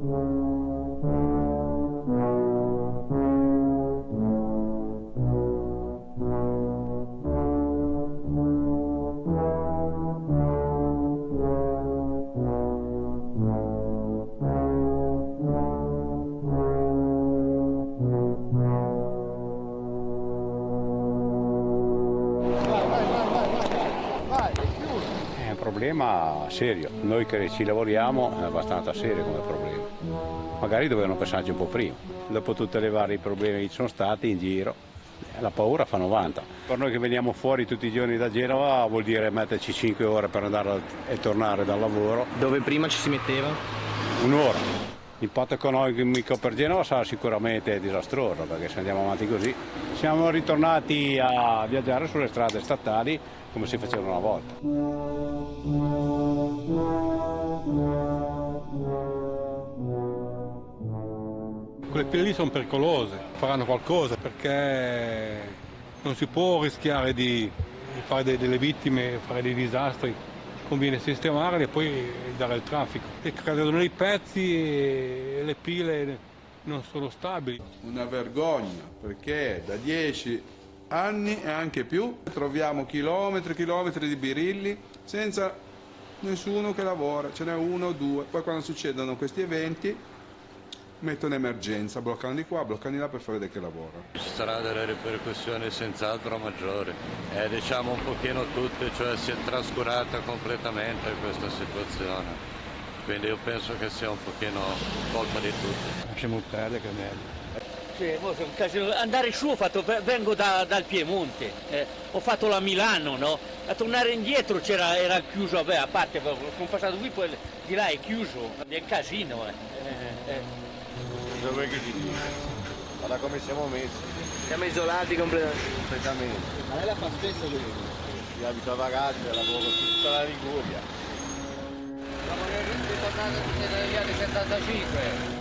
È un problema serio, noi che ci lavoriamo è abbastanza serio come problema. Magari dovevano pensarci un po' prima, dopo tutti i vari problemi che ci sono stati in giro, la paura fa 90. Per noi che veniamo fuori tutti i giorni da Genova vuol dire metterci 5 ore per andare e tornare dal lavoro, Dove prima ci si metteva? un'ora. L'impatto economico per Genova sarà sicuramente disastroso perché se andiamo avanti così siamo ritornati a viaggiare sulle strade statali come si faceva una volta. Quelle pile lì sono pericolose, faranno qualcosa perché non si può rischiare di fare de- delle vittime, fare dei disastri. Conviene sistemarli e poi dare il traffico. E cadono i pezzi e le pile non sono stabili. Una vergogna perché da dieci anni e anche più troviamo chilometri e chilometri di birilli senza nessuno che lavora, ce n'è uno o due. Poi quando succedono questi eventi mettono emergenza, bloccano di qua, bloccano di là per fare vedere che lavora. Ci saranno delle ripercussioni senz'altro maggiori e diciamo un pochino tutte, cioè si è trascurata completamente questa situazione. Quindi io penso che sia un pochino colpa di tutti. Lasciamo perdere che è meglio. Andare su ho fatto, vengo da- dal Piemonte, eh, ho fatto la Milano, no? A tornare indietro c'era, era chiuso, vabbè, a parte, sono passato qui, poi di là è chiuso, è un casino. Eh. Eh, eh. Dove che si dice? Guarda come siamo messi, Siamo isolati completamente. completamente. Ma lei la fa spesso lui? Io abito a Vagazzi, lavoro tutta la Liguria. Siamo ritornati negli anni 75.